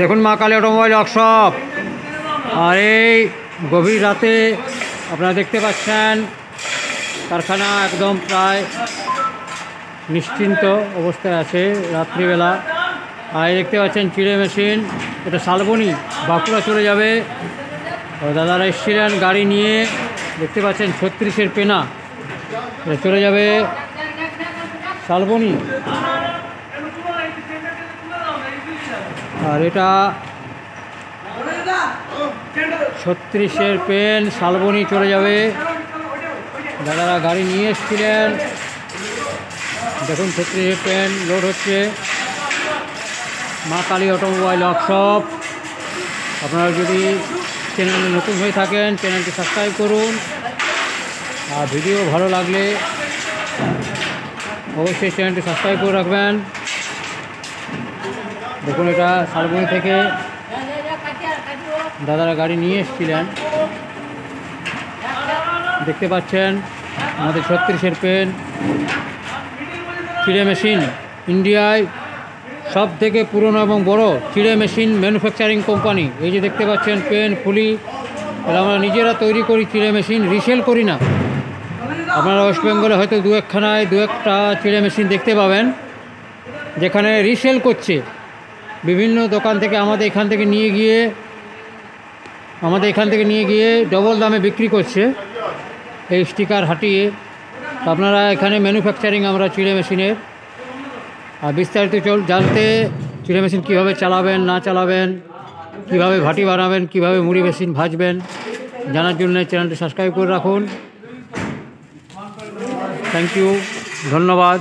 দেখুন মা Kali automobile workshop. আর এই গভীর রাতে আপনারা দেখতে পাচ্ছেন, কারখানা একদম প্রায় নিশ্চিন্ত অবস্থায় আছে রাত্রিবেলা। আর দেখতে পাচ্ছেন, চিড়ে মেশিন, এটা শালবনি, বাঁকুড়া চলে যাবে। দাদারা এসেছিলেন গাড়ি নিয়ে, দেখতে পাচ্ছেন ছত্রিশের পেনা, এটা চলে যাবে শালবনি। আর এটা ছত্রিশের পেন, শালবনি চলে যাবে। দাদারা গাড়ি নিয়ে এসেছিলেন। দেখুন ছত্রিশের পেন, লোড হচ্ছে। মা কালী অটোমোবাইল ওয়ার্কশপ। আপনারা যদি চ্যানেলে নতুন হয়ে থাকেন, চ্যানেলটি সাবস্ক্রাইব করুন। আর ভিডিও ভালো লাগলে অবশ্যই চ্যানেলটি সাবস্ক্রাইব করে রাখবেন। দেখুন এটা শালবনি থেকে দাদারা গাড়ি নিয়ে এসেছিলেন। দেখতে পাচ্ছেন আমাদের ছত্রিশের পেন। চিড়ে মেশিন, ইন্ডিয়ায় সব থেকে পুরনো এবং বড় চিড়ে মেশিন ম্যানুফ্যাকচারিং কোম্পানি। এই যে দেখতে পাচ্ছেন পেন ফুলি আমরা নিজেরা তৈরি করি চিড়ে মেশিন, রিসেল করি না। আপনারা ওয়েস্ট বেঙ্গলে হয়তো দু একখানায় দু একটা চিড়ে মেশিন দেখতে পাবেন, যেখানে রিসেল করছে। বিভিন্ন দোকান থেকে আমাদের এখান থেকে নিয়ে গিয়ে, আমাদের এখান থেকে নিয়ে গিয়ে ডবল দামে বিক্রি করছে। এই স্টিকার হাটিয়ে আপনারা এখানে ম্যানুফ্যাকচারিং আমরা চিড়ে মেশিনের আর বিস্তারিত চল জানতে চিড়ে মেশিন কীভাবে চালাবেন, না চালাবেন, কীভাবে ভাটি বানাবেন, কীভাবে মুড়ি মেশিন ভাজবেন, জানার জন্য চ্যানেলটি সাবস্ক্রাইব করে রাখুন। থ্যাংক ইউ ধন্যবাদ।